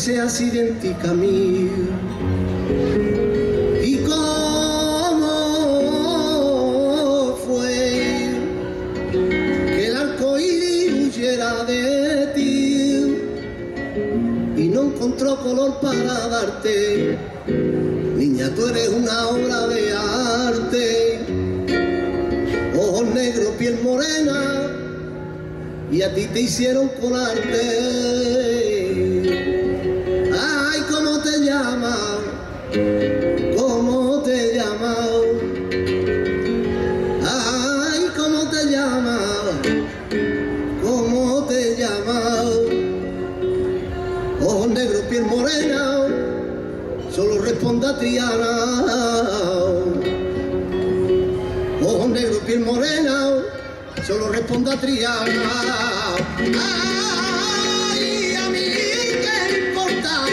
seas idéntica a mí y cómo fue que el arco iris huyera de ti y no encontró color para darte niña tú eres una obra de arte. Ojos negros piel morena y a ti te hicieron colarte Ojos negros, piel morena, solo responda Triana. Ojos negros, piel morena, solo responda Triana. Ay, a mí qué importa.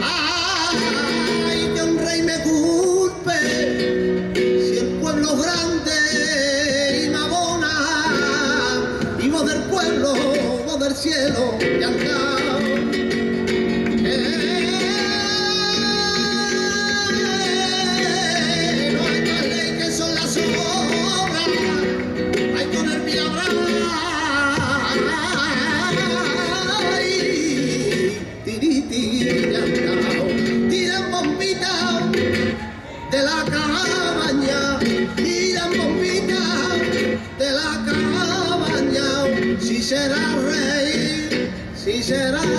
Ay, que un rey me culpe. Si el pueblo es grande y me abona, y voz del pueblo, voz del cielo, y andar. Cabaña. Si será rey, si será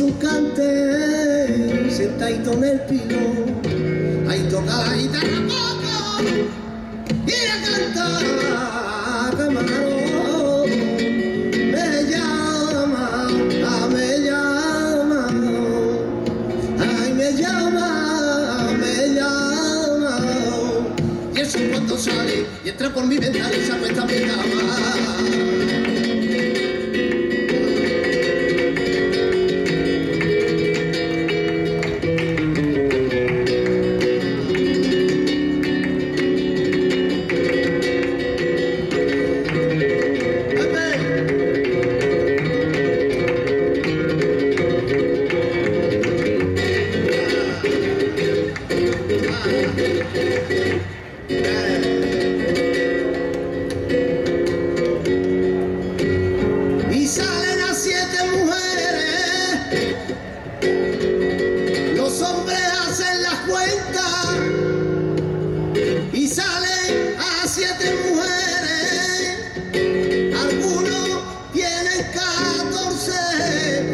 un cante, sentadito en el pilón, ahí toca la guitarra poco y la canta camarón, me llama, ah, me llama, ay me llama, me llama, y eso cuando sale y entra por mi ventana y se acuesta mi cama. Mujeres, Alguno tiene 14,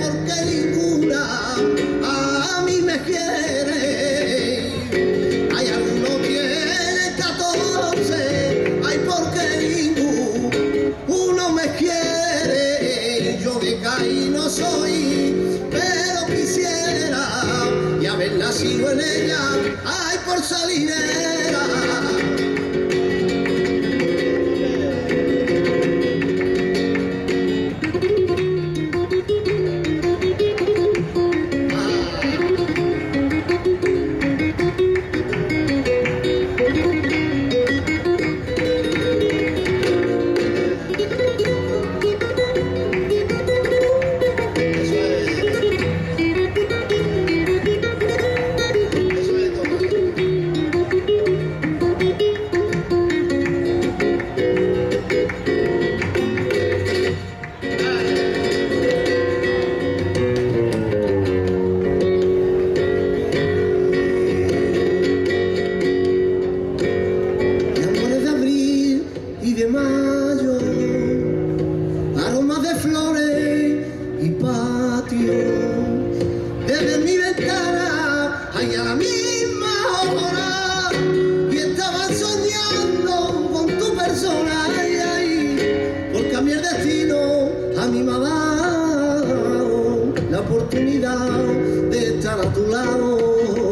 porque ninguna a mí me quiere, hay alguno quiere 14, hay porque ningún me quiere, yo me caí no soy, pero quisiera, y a ver la ella, hay por salir. Desde mi ventana hay a la misma hora y estaba soñando con tu persona, ay, ay, porque a el destino a mí me ha la oportunidad de estar a tu lado.